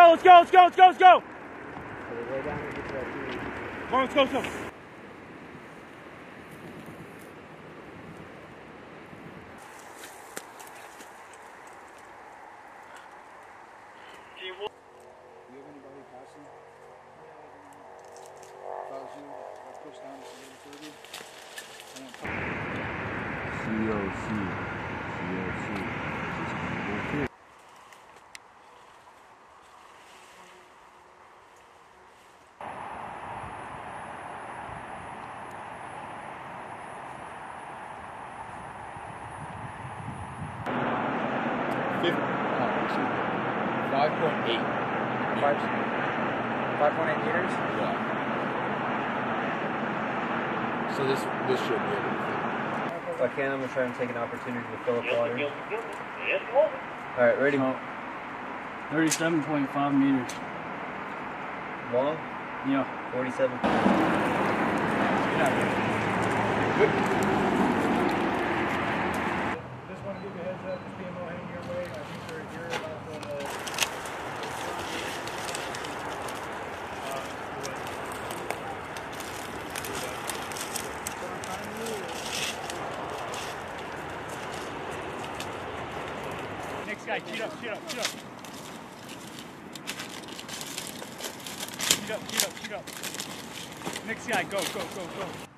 go, let's go, let's go, let's go, let's go. Come on, let's go, let's go. Do you Fifty, oh, excuse five point eight. Five, 5.8 meters? Yeah. So this, this should be able to If I can, I'm gonna try and take an opportunity to fill up water. Guilty, guilty. Yes, All right, ready? So, 37.5 meters. Long? Yeah. 47. Just guy, cheat up, cheat up, cheat up. Cheat up, cheat up, cheat up. Next guy, go, go, go, go.